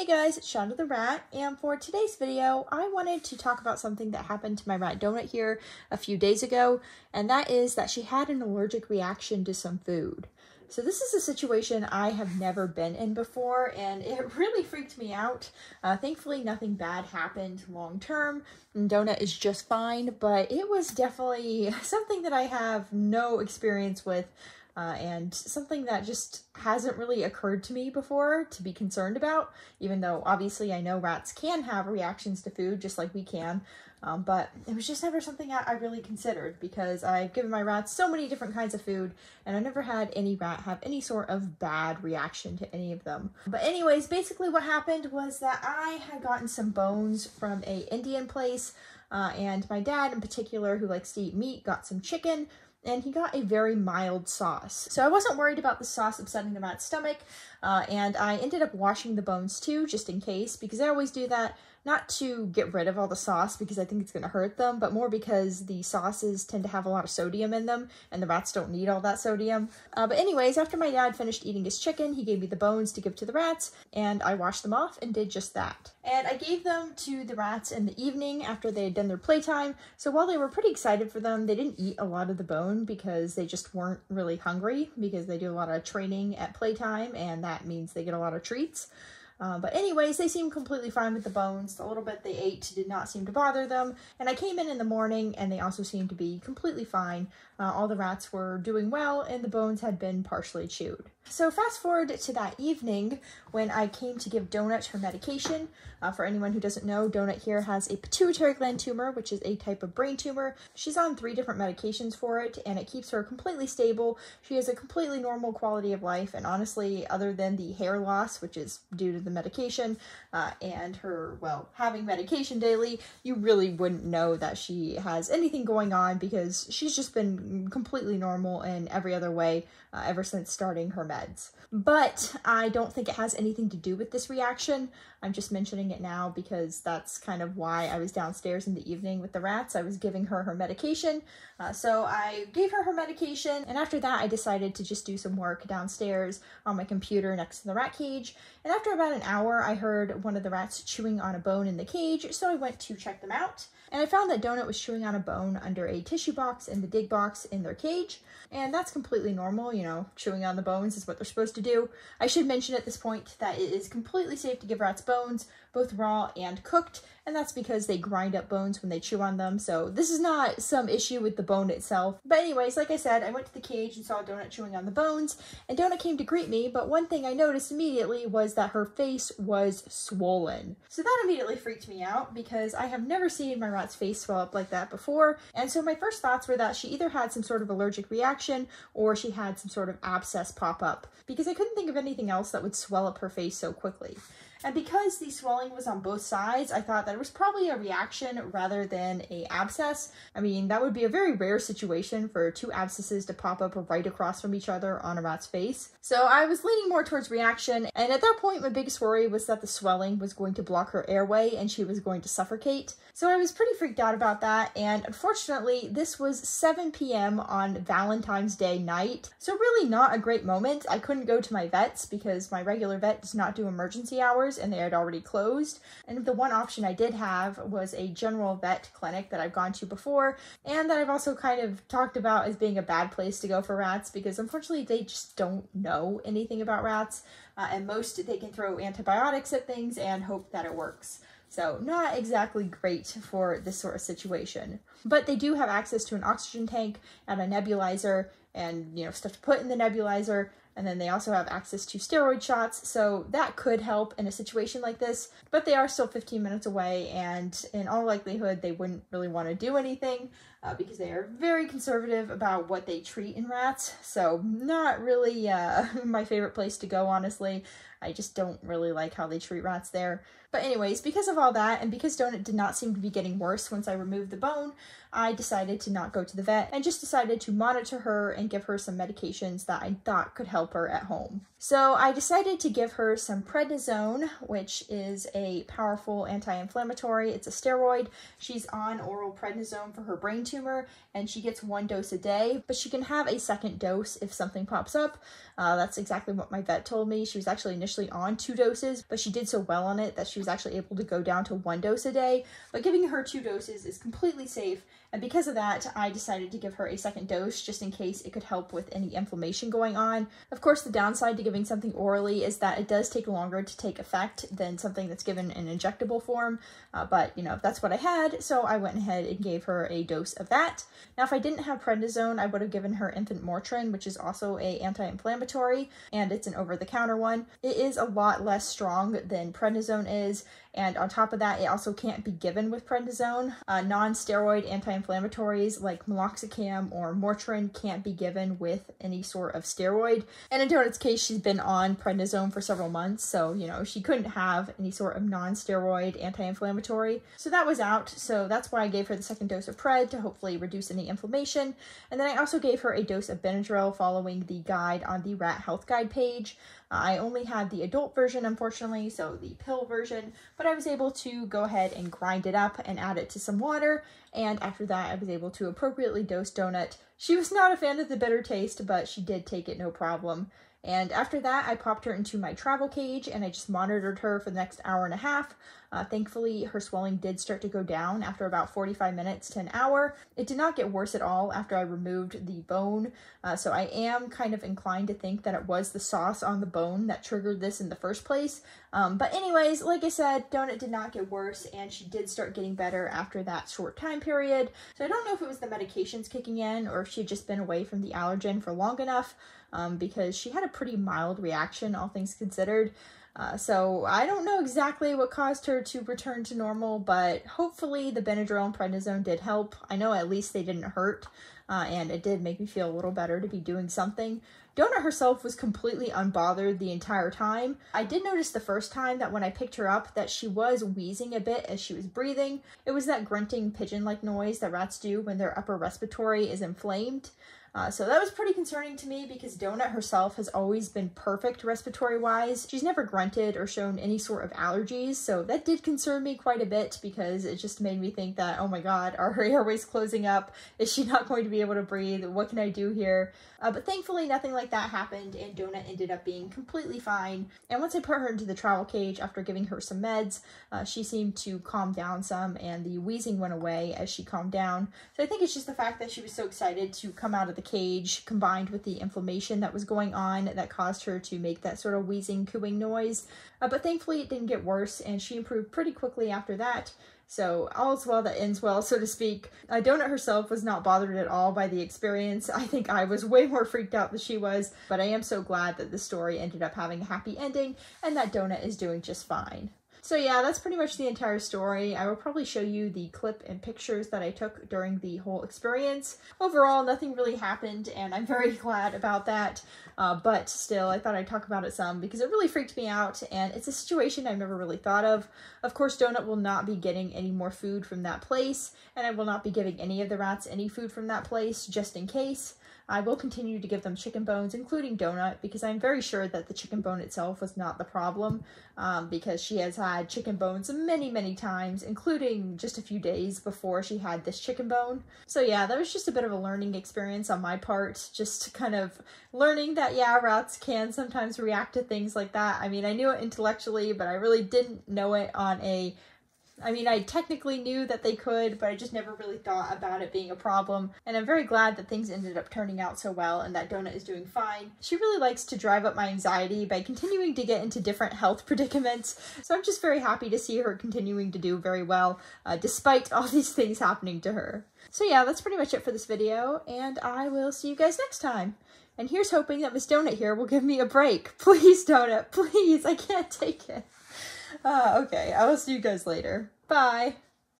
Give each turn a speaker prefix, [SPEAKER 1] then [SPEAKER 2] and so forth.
[SPEAKER 1] Hey guys, it's Shadow the Rat, and for today's video, I wanted to talk about something that happened to my rat Donut here a few days ago, and that is that she had an allergic reaction to some food. So this is a situation I have never been in before, and it really freaked me out. Uh, thankfully, nothing bad happened long term, and Donut is just fine, but it was definitely something that I have no experience with uh, and something that just hasn't really occurred to me before to be concerned about, even though obviously I know rats can have reactions to food just like we can. Um, but it was just never something I, I really considered because I've given my rats so many different kinds of food and I never had any rat have any sort of bad reaction to any of them. But anyways, basically what happened was that I had gotten some bones from a Indian place uh, and my dad in particular who likes to eat meat got some chicken and he got a very mild sauce. So I wasn't worried about the sauce upsetting the rat's stomach, uh, and I ended up washing the bones too, just in case, because I always do that not to get rid of all the sauce because I think it's going to hurt them, but more because the sauces tend to have a lot of sodium in them and the rats don't need all that sodium. Uh, but anyways, after my dad finished eating his chicken, he gave me the bones to give to the rats and I washed them off and did just that. And I gave them to the rats in the evening after they had done their playtime. So while they were pretty excited for them, they didn't eat a lot of the bone because they just weren't really hungry because they do a lot of training at playtime and that means they get a lot of treats. Uh, but anyways, they seemed completely fine with the bones. The little bit they ate did not seem to bother them. And I came in in the morning and they also seemed to be completely fine. Uh, all the rats were doing well and the bones had been partially chewed. So fast forward to that evening when I came to give Donut her medication. Uh, for anyone who doesn't know, Donut here has a pituitary gland tumor, which is a type of brain tumor. She's on three different medications for it, and it keeps her completely stable. She has a completely normal quality of life, and honestly, other than the hair loss, which is due to the medication, uh, and her, well, having medication daily, you really wouldn't know that she has anything going on because she's just been completely normal in every other way uh, ever since starting her meds. But I don't think it has anything to do with this reaction. I'm just mentioning it now because that's kind of why I was downstairs in the evening with the rats. I was giving her her medication. Uh, so I gave her her medication and after that I decided to just do some work downstairs on my computer next to the rat cage. And after about an hour I heard one of the rats chewing on a bone in the cage so I went to check them out. And I found that Donut was chewing on a bone under a tissue box in the dig box in their cage. And that's completely normal, you know, chewing on the bones is what they're supposed to do. I should mention at this point that it is completely safe to give rats bones, both raw and cooked, and that's because they grind up bones when they chew on them, so this is not some issue with the bone itself. But anyways, like I said, I went to the cage and saw Donut chewing on the bones, and Donut came to greet me, but one thing I noticed immediately was that her face was swollen. So that immediately freaked me out because I have never seen my rat's face swell up like that before, and so my first thoughts were that she either had some sort of allergic reaction or she had some sort of abscess pop up, because I couldn't think of anything else that would swell up her face so quickly. And because the swelling was on both sides, I thought that it was probably a reaction rather than a abscess. I mean, that would be a very rare situation for two abscesses to pop up right across from each other on a rat's face. So I was leaning more towards reaction, and at that point, my biggest worry was that the swelling was going to block her airway and she was going to suffocate. So I was pretty freaked out about that, and unfortunately, this was 7 p.m. on Valentine's Day night, so really not a great moment. I couldn't go to my vet's because my regular vet does not do emergency hours and they had already closed. And the one option I did have was a general vet clinic that I've gone to before and that I've also kind of talked about as being a bad place to go for rats because unfortunately they just don't know anything about rats. Uh, and most they can throw antibiotics at things and hope that it works. So not exactly great for this sort of situation. But they do have access to an oxygen tank and a nebulizer and, you know, stuff to put in the nebulizer. And then they also have access to steroid shots, so that could help in a situation like this. But they are still 15 minutes away, and in all likelihood, they wouldn't really want to do anything uh, because they are very conservative about what they treat in rats. So not really uh, my favorite place to go, honestly. I just don't really like how they treat rats there. But anyways, because of all that, and because Donut did not seem to be getting worse once I removed the bone, I decided to not go to the vet and just decided to monitor her and give her some medications that I thought could help her at home. So I decided to give her some prednisone, which is a powerful anti-inflammatory. It's a steroid. She's on oral prednisone for her brain tumor, and she gets one dose a day, but she can have a second dose if something pops up. Uh, that's exactly what my vet told me. She was actually initially initially on two doses, but she did so well on it that she was actually able to go down to one dose a day. But giving her two doses is completely safe and because of that, I decided to give her a second dose just in case it could help with any inflammation going on. Of course, the downside to giving something orally is that it does take longer to take effect than something that's given in injectable form. Uh, but, you know, that's what I had, so I went ahead and gave her a dose of that. Now, if I didn't have prednisone, I would have given her infant Motrin, which is also a anti-inflammatory, and it's an over-the-counter one. It is a lot less strong than prednisone is, and on top of that, it also can't be given with prednisone. Uh, non-steroid anti-inflammatories like meloxicam or Motrin can't be given with any sort of steroid. And in Donut's case, she's been on prednisone for several months, so, you know, she couldn't have any sort of non-steroid anti-inflammatory. So that was out, so that's why I gave her the second dose of Pred to hopefully reduce any inflammation. And then I also gave her a dose of Benadryl following the guide on the Rat Health Guide page. I only had the adult version, unfortunately, so the pill version, but I was able to go ahead and grind it up and add it to some water, and after that I was able to appropriately dose Donut. She was not a fan of the bitter taste, but she did take it no problem. And after that, I popped her into my travel cage and I just monitored her for the next hour and a half. Uh, thankfully, her swelling did start to go down after about 45 minutes to an hour. It did not get worse at all after I removed the bone, uh, so I am kind of inclined to think that it was the sauce on the bone that triggered this in the first place. Um, but anyways, like I said, Donut did not get worse, and she did start getting better after that short time period. So I don't know if it was the medications kicking in or if she had just been away from the allergen for long enough, um, because she had a pretty mild reaction, all things considered. Uh, so I don't know exactly what caused her to return to normal, but hopefully the Benadryl and prednisone did help. I know at least they didn't hurt, uh, and it did make me feel a little better to be doing something. Donut herself was completely unbothered the entire time. I did notice the first time that when I picked her up that she was wheezing a bit as she was breathing. It was that grunting pigeon-like noise that rats do when their upper respiratory is inflamed. Uh, so that was pretty concerning to me because Donut herself has always been perfect respiratory-wise. She's never grunted or shown any sort of allergies, so that did concern me quite a bit because it just made me think that, oh my god, are her airways closing up? Is she not going to be able to breathe? What can I do here? Uh, but thankfully, nothing like that happened, and Donut ended up being completely fine. And once I put her into the travel cage after giving her some meds, uh, she seemed to calm down some, and the wheezing went away as she calmed down. So I think it's just the fact that she was so excited to come out of the the cage combined with the inflammation that was going on that caused her to make that sort of wheezing, cooing noise. Uh, but thankfully it didn't get worse and she improved pretty quickly after that. So all's well that ends well, so to speak. Uh, Donut herself was not bothered at all by the experience. I think I was way more freaked out than she was, but I am so glad that the story ended up having a happy ending and that Donut is doing just fine. So yeah, that's pretty much the entire story. I will probably show you the clip and pictures that I took during the whole experience. Overall, nothing really happened, and I'm very glad about that. Uh, but still, I thought I'd talk about it some because it really freaked me out, and it's a situation I've never really thought of. Of course, Donut will not be getting any more food from that place, and I will not be giving any of the rats any food from that place, just in case. I will continue to give them chicken bones, including Donut, because I'm very sure that the chicken bone itself was not the problem, um, because she has had chicken bones many, many times, including just a few days before she had this chicken bone. So yeah, that was just a bit of a learning experience on my part, just kind of learning that, yeah, rats can sometimes react to things like that. I mean, I knew it intellectually, but I really didn't know it on a I mean, I technically knew that they could, but I just never really thought about it being a problem. And I'm very glad that things ended up turning out so well and that Donut is doing fine. She really likes to drive up my anxiety by continuing to get into different health predicaments. So I'm just very happy to see her continuing to do very well, uh, despite all these things happening to her. So yeah, that's pretty much it for this video, and I will see you guys next time. And here's hoping that Miss Donut here will give me a break. Please, Donut, please, I can't take it. Uh, okay, I will see you guys later. Bye.